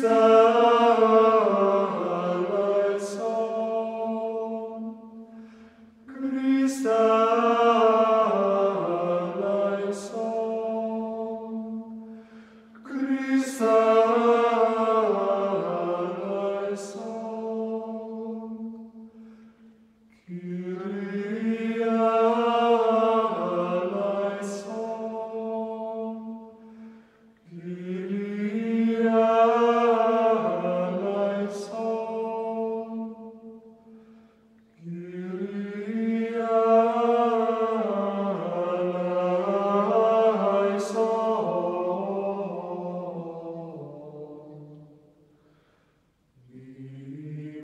the